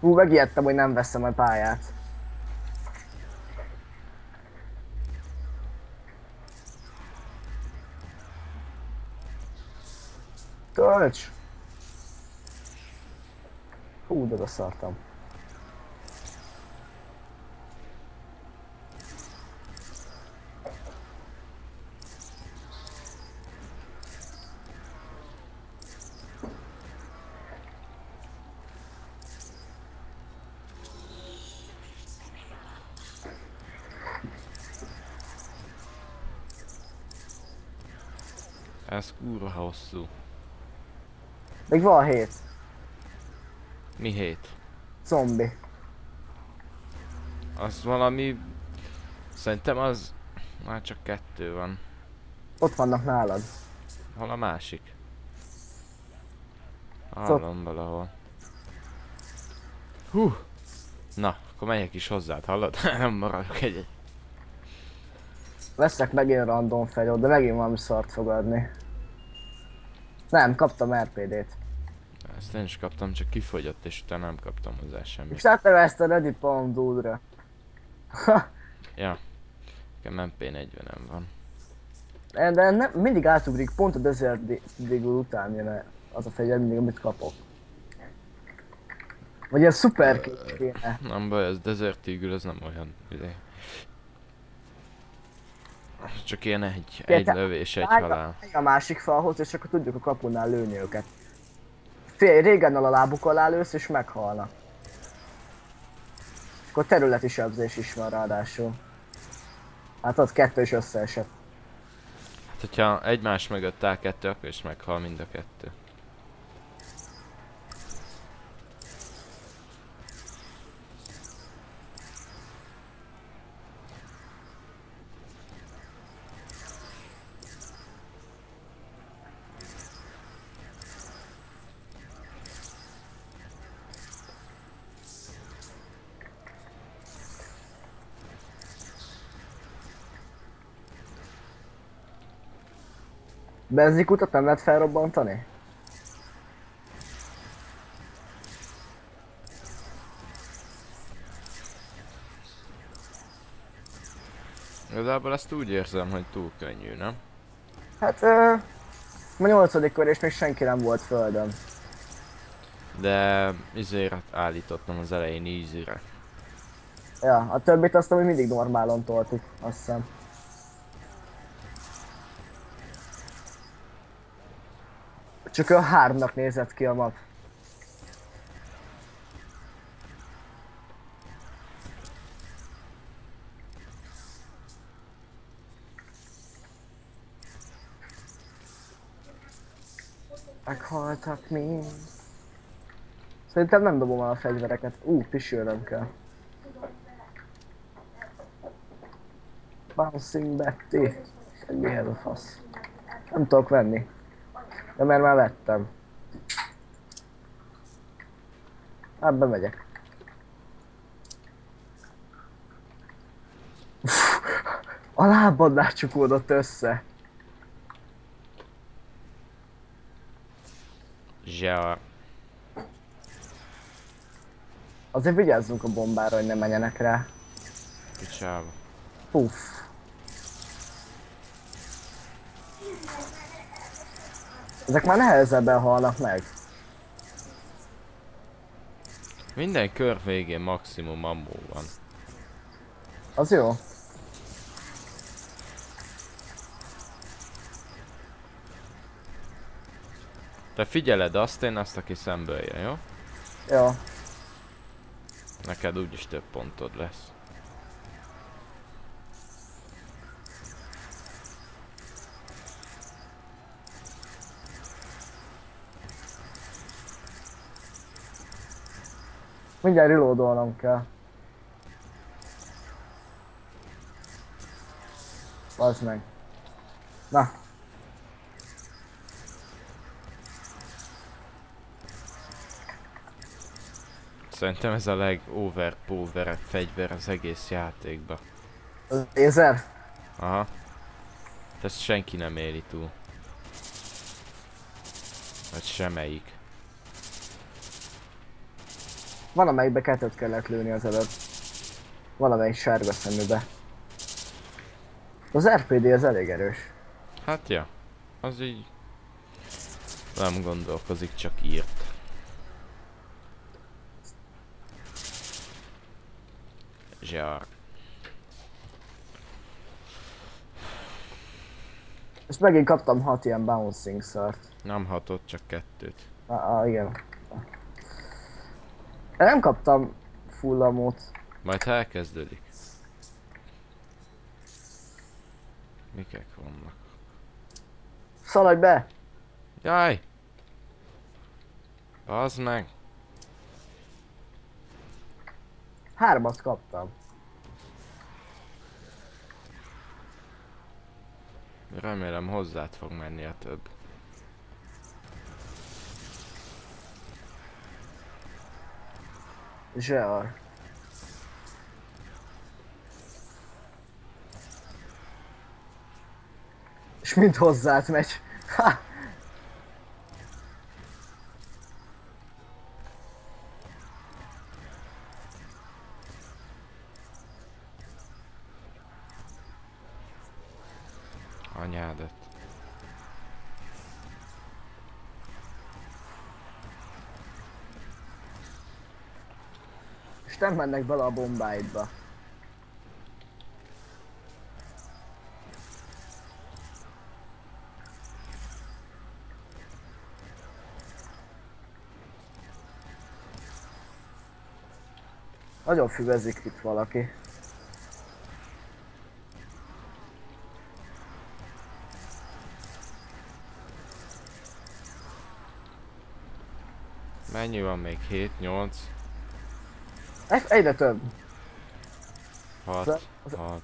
Hú, megijedtem, hogy nem veszem a pályát. Tölts! Hú, de beszartam. Ez kurva hosszú. Még van hét. Mi hét? Zombi. Az valami... Szerintem az... Már csak kettő van. Ott vannak nálad. Hol a másik? Hallom valahol. Hú! Na, akkor megyek is hozzád, hallod? Nem maradok egy Veszek megint random fegyót, de megint valami szart fog adni. Nem, kaptam RPD-t. Ezt én is kaptam, csak kifogyott és utána nem kaptam hozzá És semmit. láttam ezt a Reddit Palm Dude-ra. Ja. Nekem MP40-em van. De nem, mindig átugrik, pont a Desert Eagle után jön az a fegyver mindig, amit kapok. Vagy a szuper kéne. Nem baj, ez Desert Eagle, ez nem olyan izé. Csak ilyen egy, egy lövés, egy halál. a másik falhoz, és akkor tudjuk a kapunál lőni őket. Fél, régen a lábuk alá lősz, és meghalnak. És akkor területi sebzés is van ráadásul. Hát ott kettő is összeesett. Hát, hogyha egymás mögött áll kettő, akkor is meghal mind a kettő. Benzikutat nem lehet felrobbantani? Igazából ezt úgy érzem, hogy túl könnyű, nem? Hát, ö, ma nyolcadikkor és még senki nem volt földön. De izére állítottam az elején easy-re. Ja, a többit azt amúgy mindig normálon toltuk, azt hiszem. Csak a háromnak nézett ki a map. Meghaltak mi? Szerintem nem dobom el a fegyvereket. Ú, pisülnöm kell. Bouncing Betty. Mi ez a fasz? Nem tudok venni. De mert már vettem. Hát bemegyek. Uff, A lábadnál csukódott össze. Zsea. Azért vigyázzunk a bombára, hogy ne menjenek rá. Picsába. Puff. Ezek már nehezebben halnak meg. Minden kör végén maximum ammó van. Az jó. Te figyeled azt, én azt, aki szemből jön, jó? Jó. Neked úgyis több pontod lesz. Mindjárt reloadolnom kell. Bazd meg. Na. Szerintem ez a legoverpowerebb fegyver az egész játékba. Az lézer? Aha. Ezt senki nem éli túl. Vagy semmelyik. Van amelyikbe kettőt kellett lőni az előtt. Valamelyik sárga szeműbe. Az RPD az elég erős. Hát ja. Az így... Nem gondolkozik, csak írt. Zsár. És megint kaptam 6 ilyen bouncing szart. Nem hatott, csak kettőt. Ah, ah, igen. Nem kaptam full amót. Majd ha elkezdődik. Mikek vannak? Szaladj be! Jaj! Az meg! Hármat kaptam. Remélem hozzád fog menni a több. Zsear. És mind hozzád megy. Ha! Anyádat. És nem mennek bele a bombáidba. Nagyon füvezik itt valaki. Mennyi van még? 7, 8, Egy- Egyre több. 6, Az- az- 6.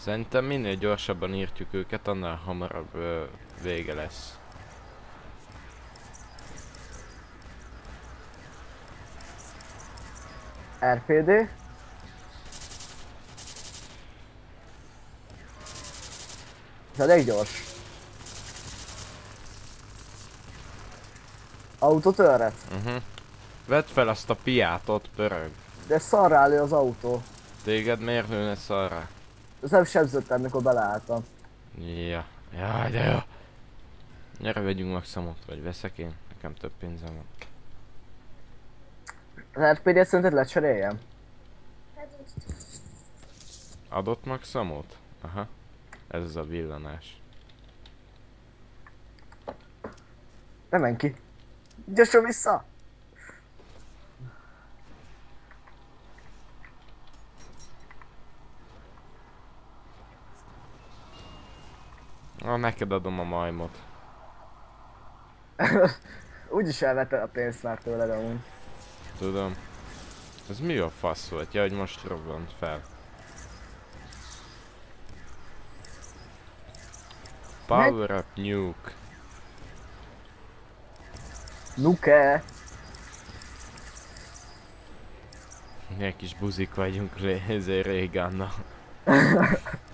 Szerintem minél gyorsabban írtjuk őket, annál hamarabb ö, vége lesz. RPD. Ez elég gyors. Autótörret? Uh-huh. Vedd fel azt a piát, ott pörög. De szarrá lő az autó. Téged miért lőne szarra? Ez nem sebződtem, mikor beleálltam. Ja. Jaj, de jó. Gyere, vegyünk maximumot, vagy veszek én? Nekem több pénzem van. Az RPD-t szerinted lecseréljem? Adott maximumot? Aha. Ez az a villanás. Nem menj ki. Gyorsan vissza! Ah, neked adom a majmot. Úgyis elvette a pénzt már tőled amúgy. Tudom. Ez mi a fasz volt? Ja, hogy most robbant fel. Power up nuke. Nuke! Milyen kis buzik vagyunk ezért Régannal.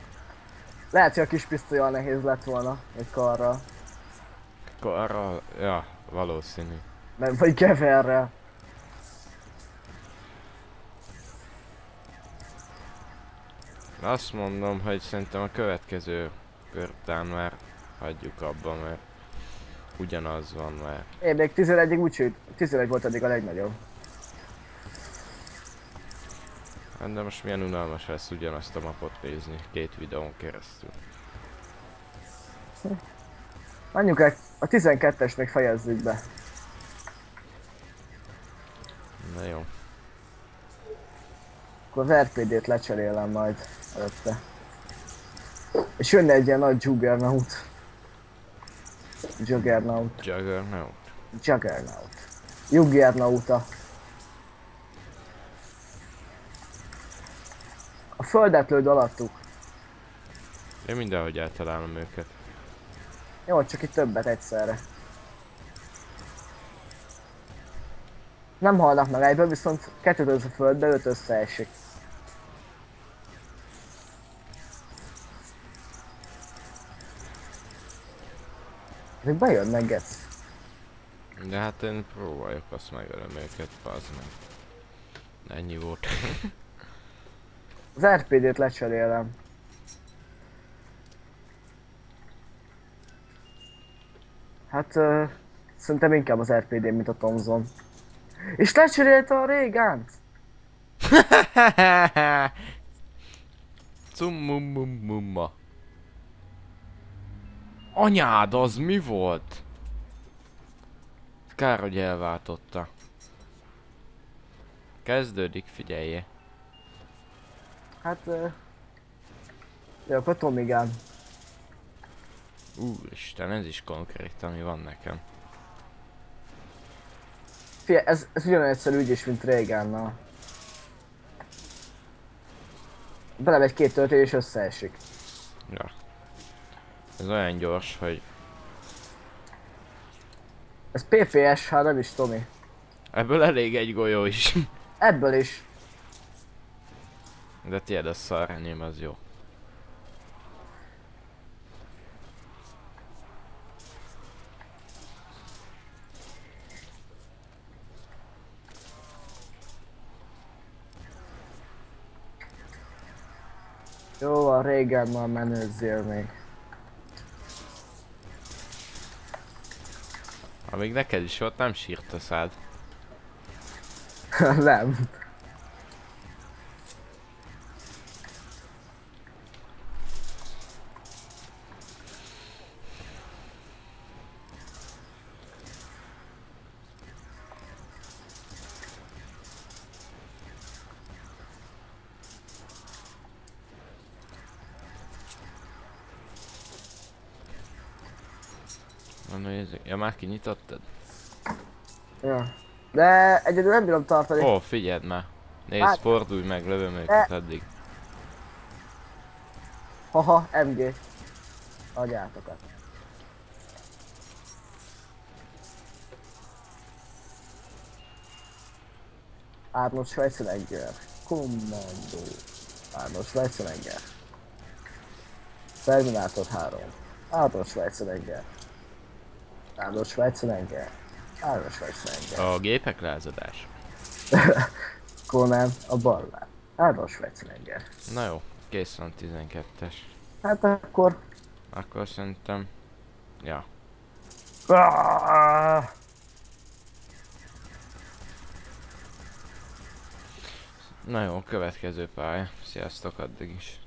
Lehet, hogy a kis pisztolyal nehéz lett volna, egy karral. Arra, ja, valószínű. Mert vagy keverrel. Azt mondom, hogy szerintem a következő kör után már hagyjuk abba, mert ugyanaz van már. Én még 11-ig úgy sőt, 11 volt eddig a legnagyobb. Hát de most milyen unalmas lesz ugyanazt a mapot nézni két videón keresztül. El, a 12-es még fejezzük be. Na jó. Akkor az RPD-t lecserélem majd előtte. És jönne egy ilyen nagy Juggernaut. Juggernaut. Juggernaut. Juggernaut. Juggernauta. földet lőd alattuk. Én mindenhogy eltalálom őket. Jó, csak itt többet egyszerre. Nem halnak meg egyből, viszont kettőt az a földbe, öt összeesik. Ezek bejönnek, Getsz. De hát én próbáljuk azt megölöm őket, bazd meg. Ennyi volt. Az RPD-t lecserélem. Hát... Uh, szerintem inkább az RPD, mint a Thomson. És lecserélte a Régant! Cumumumumma. Anyád, az mi volt? Kár, hogy elváltotta. Kezdődik, figyelje. Hát... Uh, jó, akkor Tomigán. Úristen, ez is konkrét, ami van nekem. Figyelj, ez, ez ugyanolyan egyszerű ügy is, mint Régannal. Belemegy két töltés és összeesik. Ja. Ez olyan gyors, hogy Ez PPS, hát nem is Tomi. ebből elég egy golyó is. Ebből is. De tiéd a szar, enyém az jó. Jó van, régen már menőzzél még. Amíg neked is volt, nem sírt a szád. nem. Nézzük. Ja, már kinyitottad? Ja. De egyedül nem bírom tartani. Ó, oh, figyeld már. Nézd, Hát- fordulj meg, lövöm őket addig. Haha, MG. Agyátokat. Arnold Schwarzenegger. Kommando. Arnold Schwarzenegger. Terminator 3. Arnold Schwarzenegger. Arnold Schwarzenegger. Arnold Schwarzenegger. A gépek lázadás. Conan a ballár. Arnold Schwarzenegger. Na jó, kész van 12-es. Hát akkor... Akkor szerintem... Ja. Ah! Na jó, következő pálya. Sziasztok addig is.